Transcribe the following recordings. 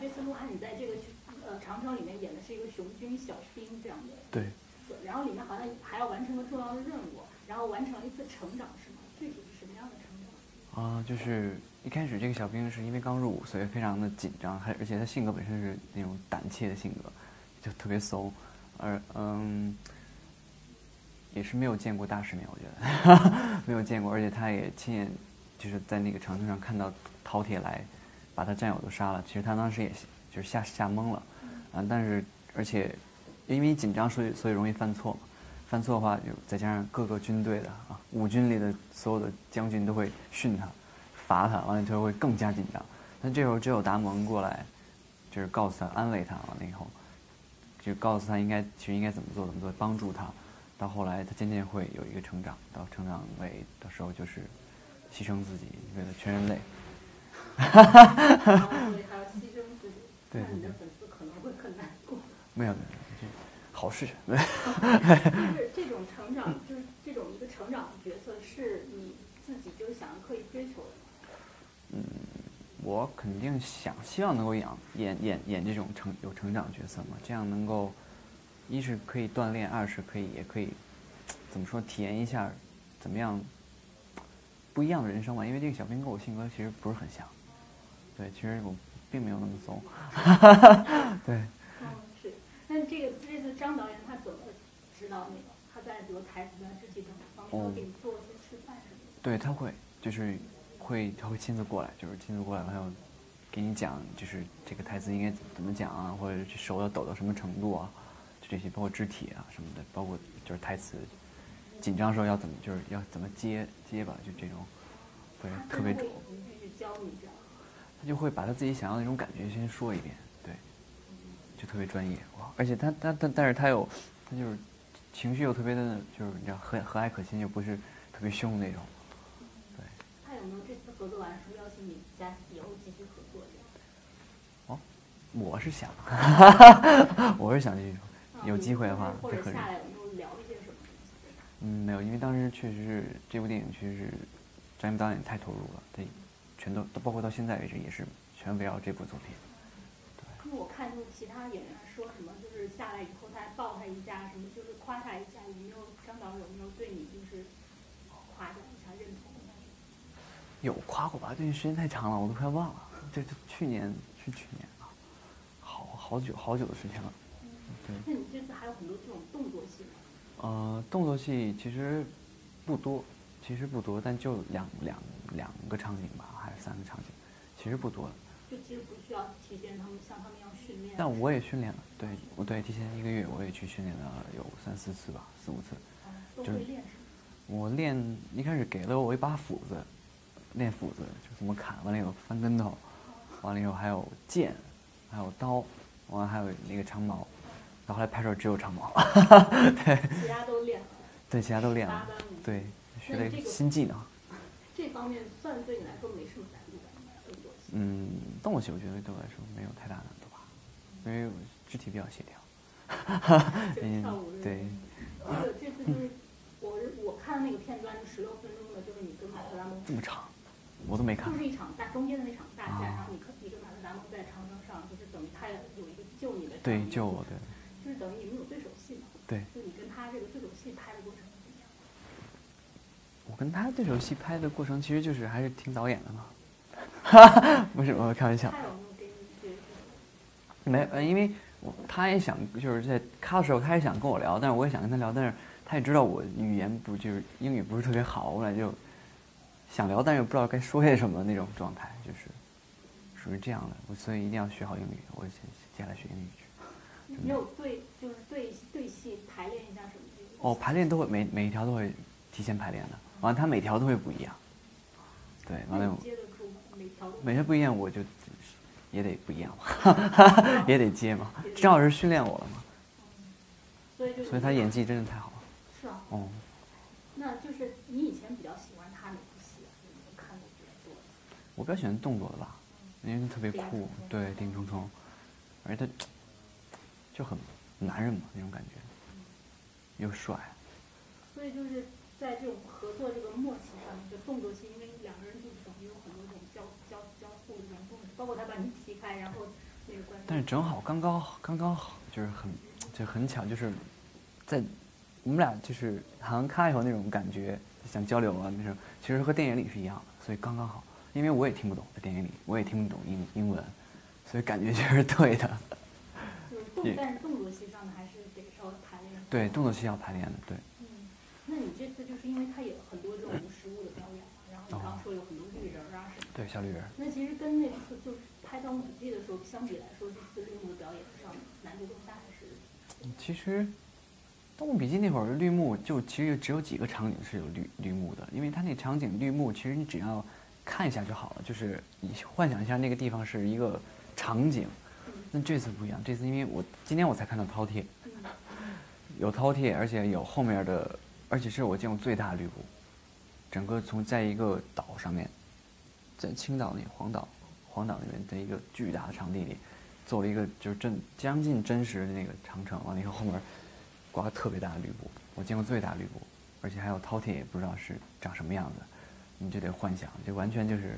这次鹿晗你在这个呃长城里面演的是一个雄军小兵这样的对，然后里面好像还要完成个重要的任务，然后完成了一次成长是吗？具体是什么样的成长？啊、就是一开始这个小兵是因为刚入伍，所以非常的紧张，还而且他性格本身是那种胆怯的性格，就特别怂，而嗯，也是没有见过大世面，我觉得 没有见过，而且他也亲眼就是在那个长城上看到饕餮来把他战友都杀了，其实他当时也就是吓吓懵了，啊，但是而且因为紧张，所以所以容易犯错嘛。犯错的话，就再加上各个军队的啊，五军里的所有的将军都会训他、罚他，完了他会更加紧张。但这时候只有达蒙过来，就是告诉他、安慰他，完了以后，就告诉他应该其实应该怎么做、怎么做，帮助他。到后来，他渐渐会有一个成长，到成长为的时候，就是牺牲自己，为了全人类。然后所以还要牺牲自己，对那你的粉丝可能会很难过。没有没有，这好事。就是这种成长，就是这种一个成长的角色，是你自己就想要刻意追求的吗？我肯定想希望能够演演演演这种成有成长角色嘛，这样能够一是可以锻炼，二是可以也可以怎么说体验一下怎么样不一样的人生嘛。因为这个小兵跟我性格其实不是很像，对，其实我并没有那么怂，对。嗯，是。那这个这次张导演他怎么指导你的？他在比如台词啊、肢体等方面，给你做一些示范什么的。对，他会，就是会，他会亲自过来，就是亲自过来，还有给你讲，就是这个台词应该怎么讲啊，或者是手要抖到什么程度啊，就这些，包括肢体啊什么的，包括就是台词，紧张时候要怎么，就是要怎么接接吧，就这种，会他特别会一句一句教你这样。他就会把他自己想要的那种感觉先说一遍，对，就特别专业哇！而且他他他，但是他有，他就是情绪又特别的，就是你知道和和蔼可亲，又不是特别凶那种，对。他有没有这次合作完是不是邀请你家以后继续合作这样？我是想，我是想继续，有机会的话或。者下来有没有聊一些什么东西？嗯，没有，因为当时确实是这部电影确实是张艺谋导演太投入了，对，全都都包括到现在为止也是全围绕这部作品。因为我看就是其他演员说什么，就是下来以后他还抱他一下，什么就是夸他一下，有没有张导有没有对你就是夸奖一下、认同？有夸过吧？最近时间太长了，我都快忘了。这这去年是去年啊，好好久好久的事情了。对，那你这次还有很多这种动作戏吗？呃，动作戏其实不多，其实不多，但就两两两个场景吧，三个场景，其实不多。就其实不需要提前他们像他们一样训练。但我也训练了，对我对提前一个月我也去训练了有三四次吧，四五次。嗯都就会练什么？我练一开始给了我一把斧子，练斧子就怎么砍，完了以后翻跟头，完了以后还有剑，还有刀，完了还有那个长矛，到后来拍摄只有长矛，对其他都练了。对，其他都练了对，学了一个新技能。这方面算对你来说没什么难度吧？动作戏。嗯，动作戏我觉得对我来说没有太大难度吧，因为我肢体比较协调。就嗯跳舞对，这个这次就是我我看那个片段，就十六分钟的，就是你跟马特达蒙这么长，我都没看就。是一场大中间的那场大战，啊然后你跟你跟马特达蒙在长城上，就是等于他有一个救你的对救我，对，就是等于你们有对手戏嘛，对就你跟他这个对手戏拍的过程是怎么样？我跟他对手戏拍的过程，其实就是还是听导演的嘛。哈哈不是，我开玩笑没有因为我他也想就是在咖的时候，他也想跟我聊，但是我也想跟他聊，但是他也知道我语言不就是英语不是特别好，我俩就想聊，但是又不知道该说些什么那种状态，就是属于这样的，我所以一定要学好英语，我先接下来学英语去。你有对就是对对戏排练一下什么这个？哦，排练都会每每一条都会提前排练的，完了他每条都会不一样。对，完了？每条不一样，我就也得不一样嘛，也得接嘛，正好是训练我了嘛，所以就所以他演技真的太好了。是啊，哦，那就是你以前比较喜欢他哪部戏啊？你有看过比较多的？我比较喜欢动作的吧，因为特别酷对，电影冲冲，而且他就很男人嘛那种感觉，又帅。所以就是在这种合作这个默契上，就动作戏，因为两个人就是等于有很多种交交交互的这种动作，包括他把你踢开，然后那个观众。但是正好刚刚好，刚刚好，就是很就很巧，就是在我们俩就是好像看以后那种感觉，想交流啊那种，其实和电影里是一样的，所以刚刚好。因为我也听不懂在电影里，我也听不懂英英文，所以感觉就是对的。就是动，但是动作戏上的还是得稍微排练。对，动作戏要排练的，对。因为它有很多这种无实物的表演嘛，然后你刚刚说有很多绿人儿啊什么的。对，小绿人。那其实跟那次就是拍《盗墓笔记》的时候相比来说，这次绿幕的表演上难度更大还是？其实，《盗墓笔记》那会儿绿幕就其实只有几个场景是有绿绿幕的，因为它那场景绿幕其实你只要看一下就好了，就是你幻想一下那个地方是一个场景。那这次不一样，这次因为我今天我才看到饕餮，嗯有饕餮，而且有后面的，而且是我见过最大的绿幕，整个从在一个岛上面，在青岛那黄岛，黄岛那边的一个巨大的场地里，做了一个就是真将近真实的那个长城，往那个后面挂个特别大的绿布，我见过最大的绿布，而且还有饕餮，也不知道是长什么样子，你就得幻想，就完全就是，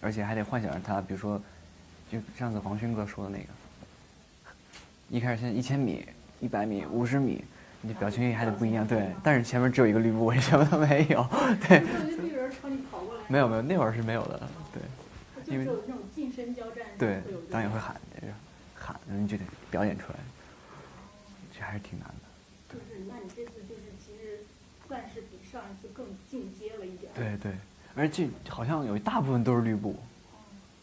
而且还得幻想着它，比如说，就上次黄勋哥说的那个，一开始先一千米、一百米、五十米，你表情也还得不一样，对，但是前面只有一个绿布，什么都没有，对，有绿人朝你跑过来。没有没有，那会儿是没有的，对。因为有那种近身交战。对导演会喊，就是喊，然后你就得表演出来，这还是挺难的。就是，那你这次就是其实算是比上一次更进阶了一点。对对，而且好像有一大部分都是绿布，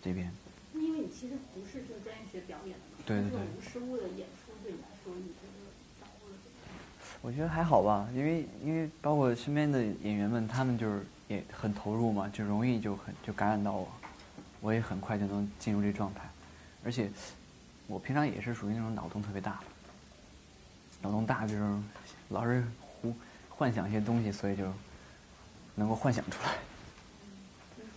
这边。因为你其实不是就专业学表演的嘛，对对对无实物的演出对你来说，你觉得掌握的怎么样？我觉得还好吧，因为因为包括身边的演员们，他们就是也很投入嘛，就容易就很就感染到我，我也很快就能进入这状态，而且我平常也是属于那种脑洞特别大，脑洞大就是老是胡幻想一些东西，所以就能够幻想出来。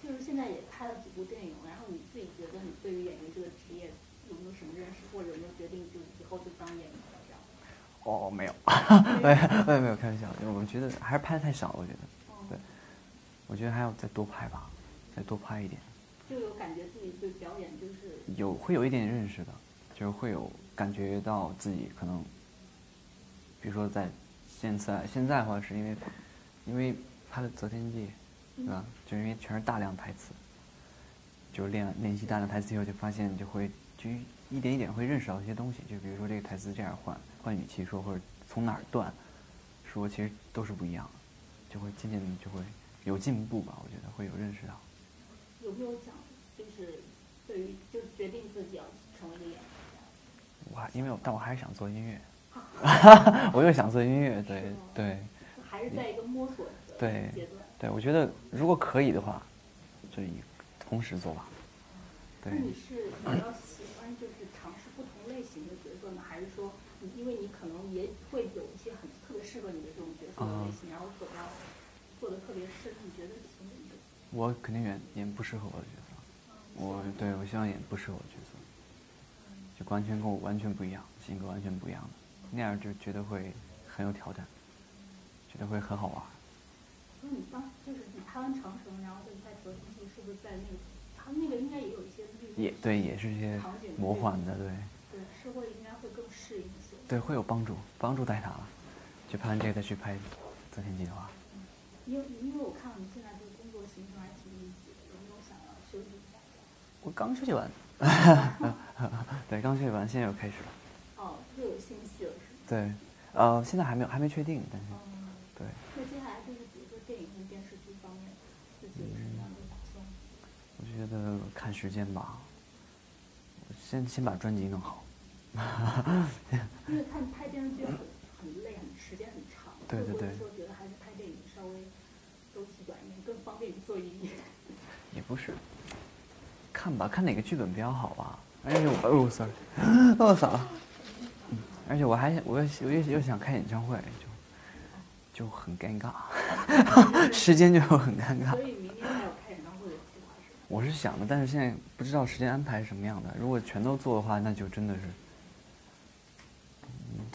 就是现在也拍了几部电影，然后你自己觉得你对于演员这个职业有没有什么认识，或者有没有决定就以后就当演员？哦，没有，没 有，没有，没有，开玩笑，因为我觉得还是拍的太少，我觉得，嗯对，我觉得还要再多拍吧，再多拍一点。就有感觉自己对表演就是有会有一点认识的，就是会有感觉到自己可能，比如说在现在现在的话，是因为因为拍了《择天记》，对吧？就是因为全是大量台词，就是练练习大量台词以后，就发现就会就一点一点会认识到一些东西，就比如说这个台词这样换换语气说，或者从哪儿断说，其实都是不一样的，就会渐渐的就会有进步吧，我觉得会有认识到。有没有想就是对于就决定自己要成为一个演员？我还因为我但我还是想做音乐 我又想做音乐，对对还是在一个摸索的对阶段。对，我觉得如果可以的话，就以同时做吧。对那，你是比较喜欢就是尝试不同类型的角色呢，还是说你因为你可能也会有一些很特别适合你的这种角色的类型，然后走到做的特别深，你觉得？我肯定演演不适合我的角色，我对我希望演不适合我的角色，就完全跟我完全不一样，性格完全不一样的，那样就觉得会很有挑战，觉得会很好玩。那你当就是你拍完长城，然后就在择天记，是不是在那个他那个应该也有一些绿也对，也是一些魔幻的，对对，是会应该会更适应一些。对，会有帮助，帮助带他了。去拍完这个再去拍《择天记》的话，因为因为我看到你现在这个工作行程还挺密集的，有没有想要休息一下？我刚休息完，对，刚休息完，现在又开始了。哦，又有新戏了是吗？对，呃，现在还没有还没确定，但是嗯，对，那接下来就是比如说电影跟电视剧方面，自己有什么样的打算？我觉得看时间吧，我先先把专辑弄好。因为看拍电视剧很很累，很时间很长，对对对说觉得还是拍电影稍微周期短一点，更方便你做音乐？也不是，看吧，看哪个剧本比较好吧。而且我，哦，sorry，哦，傻了。嗯，而且我还想，我又我又又想开演唱会，就就很尴尬，时间就很尴尬所。以明年还有开演唱会的计划是吗？我是想的，但是现在不知道时间安排是什么样的。如果全都做的话，那就真的是，嗯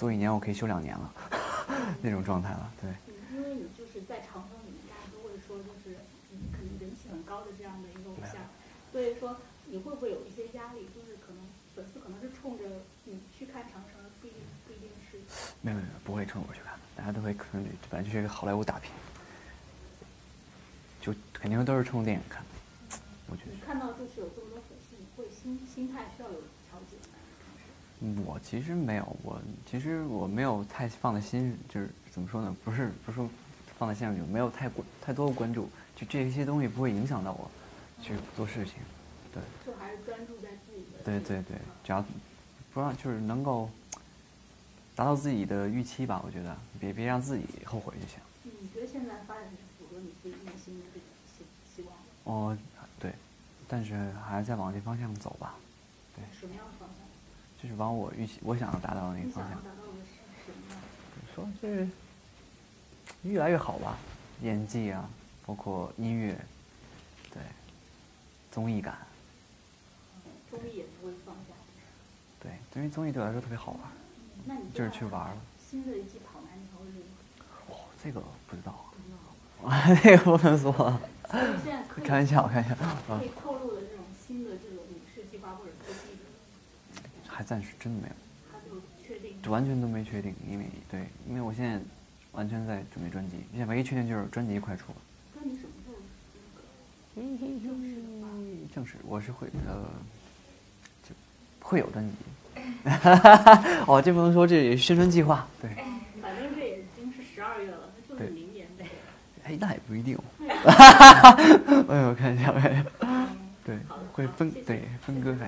做一年我可以休两年了那种状态了对。因为你就是在长城里面大家都会说就是你可能人气很高的这样的一个偶像所以说你会不会有一些压力就是可能粉丝可能是冲着你去看长城不一定不一定是没有没有不会冲着我去看的大家都会可能本来就是一个好莱坞大片就肯定都是冲电影看我觉得。你看到就是有这么多粉丝你会心心态需要有调节我其实没有，我其实我没有太放在心，就是怎么说呢？不是不是说放在心上，就没有太关太多的关注，就这些东西不会影响到我去做事情。对就还是专注在自己的对对对，只要不让就是能够达到自己的预期吧，我觉得别别让自己后悔就行。嗯你觉得现在发展是符合你自己内心的这种希希望的？哦，对，但是还是在往这方向走吧，对什么样的方向？就是往我预期我想要达到的那个方向想要达。到的是什么？说就是越来越好吧，演技啊，包括音乐，对，综艺感，综艺也不会放下。对，因为综艺对我来说特别好玩。那你就是去玩了新的一季跑男，你？哦，这个不知道，不知道。啊，这个不能说，开玩笑，开玩笑，啊可，以透露的这种新的这种影视计划或者科技的，还暂时真的没有，就确定。完全都没确定，因为对，因为我现在完全在准备专辑，现在唯一确定就是专辑快出了。那你什么时候那个正式？正式我是会呃，就会有专辑。哦，这不能说，这也是宣传计划。对，反正这也已经是十二月了，那就是明年呗。哎，那也不一定。哎呦，看一下，看一下，嗯对，会分对分割开